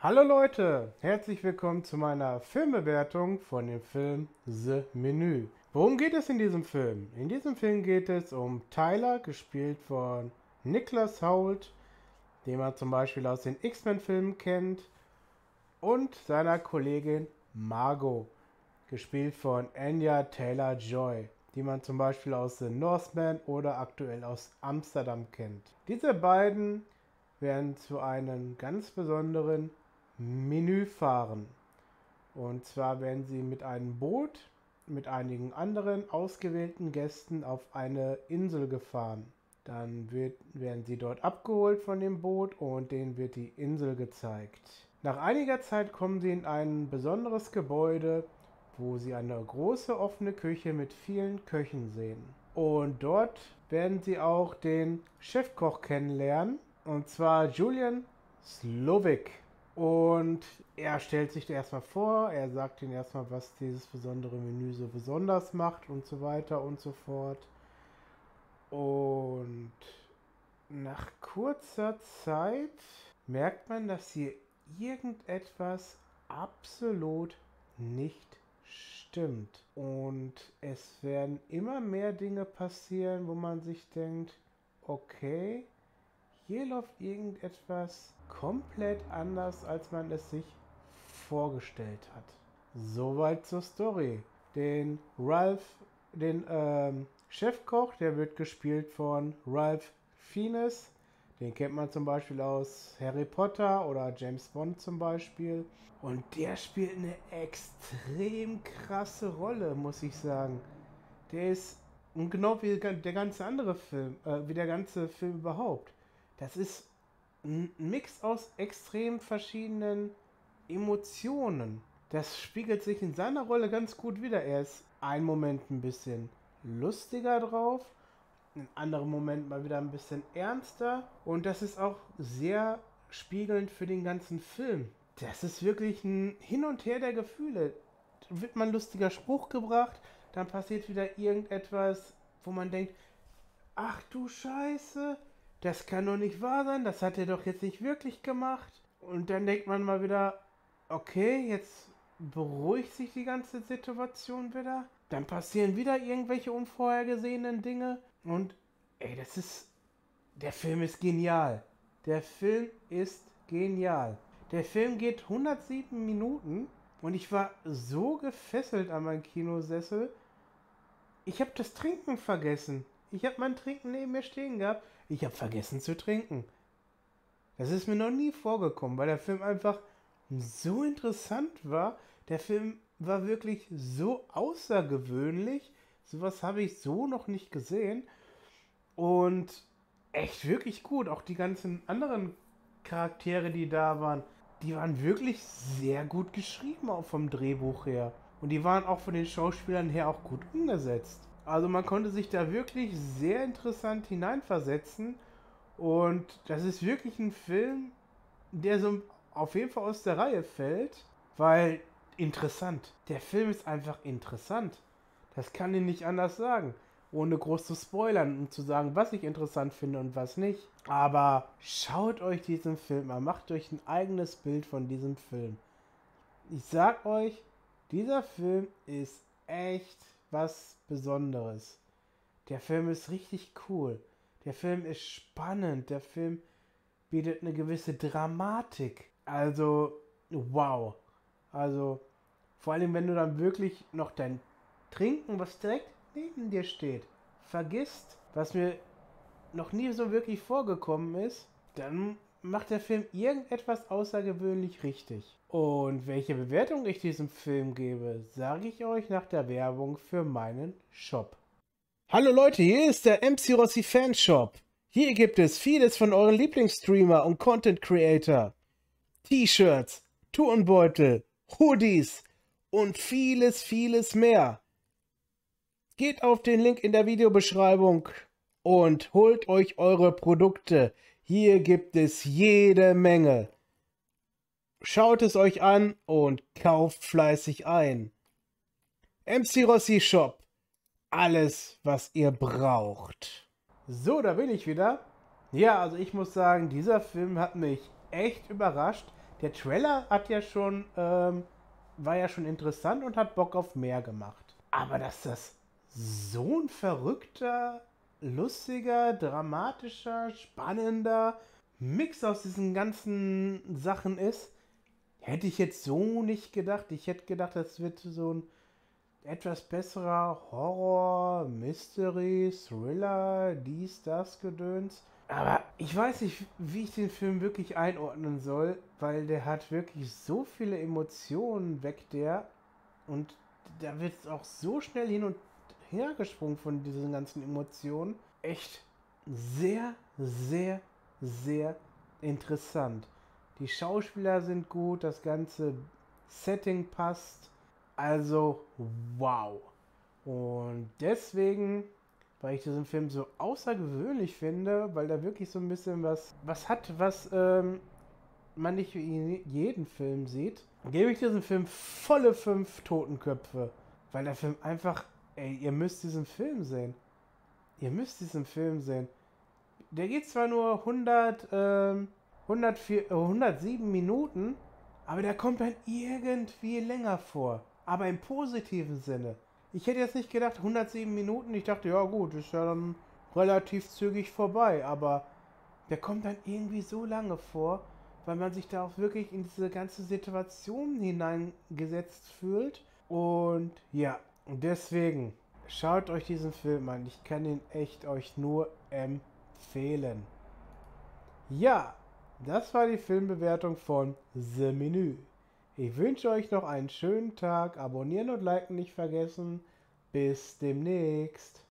Hallo Leute, herzlich willkommen zu meiner Filmbewertung von dem Film The Menü. Worum geht es in diesem Film? In diesem Film geht es um Tyler, gespielt von Niklas Hoult, den man zum Beispiel aus den X-Men-Filmen kennt, und seiner Kollegin Margot, gespielt von Anya Taylor-Joy, die man zum Beispiel aus The Northman oder aktuell aus Amsterdam kennt. Diese beiden werden zu einem ganz besonderen Menü fahren. Und zwar werden sie mit einem Boot mit einigen anderen ausgewählten Gästen auf eine Insel gefahren. Dann wird, werden sie dort abgeholt von dem Boot und denen wird die Insel gezeigt. Nach einiger Zeit kommen sie in ein besonderes Gebäude, wo sie eine große offene Küche mit vielen Köchen sehen. Und dort werden sie auch den Chefkoch kennenlernen, und zwar Julian Slovic. Und er stellt sich erstmal vor, er sagt ihnen erstmal, was dieses besondere Menü so besonders macht und so weiter und so fort. Und nach kurzer Zeit merkt man, dass hier irgendetwas absolut nicht stimmt. Und es werden immer mehr Dinge passieren, wo man sich denkt, okay, hier läuft irgendetwas komplett anders, als man es sich vorgestellt hat. Soweit zur Story. Den Ralph, den ähm, Chefkoch, der wird gespielt von Ralph Fiennes. Den kennt man zum Beispiel aus Harry Potter oder James Bond zum Beispiel. Und der spielt eine extrem krasse Rolle, muss ich sagen. Der ist, genau wie der ganze andere Film, äh, wie der ganze Film überhaupt. Das ist ein Mix aus extrem verschiedenen Emotionen. Das spiegelt sich in seiner Rolle ganz gut wieder. Er ist einen Moment ein bisschen lustiger drauf, in anderen Moment mal wieder ein bisschen ernster. Und das ist auch sehr spiegelnd für den ganzen Film. Das ist wirklich ein Hin und Her der Gefühle. Da wird mal ein lustiger Spruch gebracht, dann passiert wieder irgendetwas, wo man denkt, ach du Scheiße, das kann doch nicht wahr sein, das hat er doch jetzt nicht wirklich gemacht. Und dann denkt man mal wieder, okay, jetzt beruhigt sich die ganze Situation wieder. Dann passieren wieder irgendwelche unvorhergesehenen Dinge. Und ey, das ist. Der Film ist genial. Der Film ist genial. Der Film geht 107 Minuten und ich war so gefesselt an meinem Kinosessel. Ich habe das Trinken vergessen. Ich habe mein Trinken neben mir stehen gehabt. Ich habe vergessen zu trinken. Das ist mir noch nie vorgekommen, weil der Film einfach so interessant war. Der Film war wirklich so außergewöhnlich. Sowas habe ich so noch nicht gesehen. Und echt wirklich gut. Auch die ganzen anderen Charaktere, die da waren, die waren wirklich sehr gut geschrieben, auch vom Drehbuch her. Und die waren auch von den Schauspielern her auch gut umgesetzt. Also man konnte sich da wirklich sehr interessant hineinversetzen. Und das ist wirklich ein Film, der so auf jeden Fall aus der Reihe fällt, weil interessant. Der Film ist einfach interessant. Das kann ich nicht anders sagen. Ohne groß zu spoilern und zu sagen, was ich interessant finde und was nicht. Aber schaut euch diesen Film an. Macht euch ein eigenes Bild von diesem Film. Ich sag euch, dieser Film ist echt was Besonderes. Der Film ist richtig cool. Der Film ist spannend. Der Film bietet eine gewisse Dramatik. Also, wow. Also, vor allem, wenn du dann wirklich noch dein Trinken, was direkt neben dir steht, vergisst, was mir noch nie so wirklich vorgekommen ist, dann macht der Film irgendetwas außergewöhnlich richtig. Und welche Bewertung ich diesem Film gebe, sage ich euch nach der Werbung für meinen Shop. Hallo Leute, hier ist der MC Rossi Fanshop. Hier gibt es vieles von euren Lieblingsstreamer und Content Creator. T-Shirts, Turnbeutel, Hoodies und vieles, vieles mehr. Geht auf den Link in der Videobeschreibung und holt euch eure Produkte. Hier gibt es jede Menge. Schaut es euch an und kauft fleißig ein. MC Rossi Shop. Alles, was ihr braucht. So, da bin ich wieder. Ja, also ich muss sagen, dieser Film hat mich echt überrascht. der Trailer hat ja schon, ähm, war ja schon interessant und hat Bock auf mehr gemacht. Aber dass das so ein verrückter, lustiger, dramatischer, spannender Mix aus diesen ganzen Sachen ist, hätte ich jetzt so nicht gedacht. Ich hätte gedacht, das wird so ein etwas besserer Horror, Mystery, Thriller, dies, das Gedöns. Aber ich weiß nicht, wie ich den Film wirklich einordnen soll, weil der hat wirklich so viele Emotionen, weckt der. Und da wird es auch so schnell hin und her gesprungen von diesen ganzen Emotionen. Echt sehr, sehr, sehr interessant. Die Schauspieler sind gut, das ganze Setting passt. Also, wow. Und deswegen, weil ich diesen Film so außergewöhnlich finde, weil da wirklich so ein bisschen was, was hat, was ähm, man nicht in jedem Film sieht, gebe ich diesem Film volle fünf Totenköpfe. Weil der Film einfach, ey, ihr müsst diesen Film sehen. Ihr müsst diesen Film sehen. Der geht zwar nur 100, ähm, 104, 107 Minuten, aber der kommt dann irgendwie länger vor aber im positiven Sinne. Ich hätte jetzt nicht gedacht, 107 Minuten, ich dachte, ja gut, ist ja dann relativ zügig vorbei, aber der kommt dann irgendwie so lange vor, weil man sich da auch wirklich in diese ganze Situation hineingesetzt fühlt. Und ja, deswegen schaut euch diesen Film an. Ich kann ihn echt euch nur empfehlen. Ja, das war die Filmbewertung von The Menü. Ich wünsche euch noch einen schönen Tag. Abonnieren und liken nicht vergessen. Bis demnächst.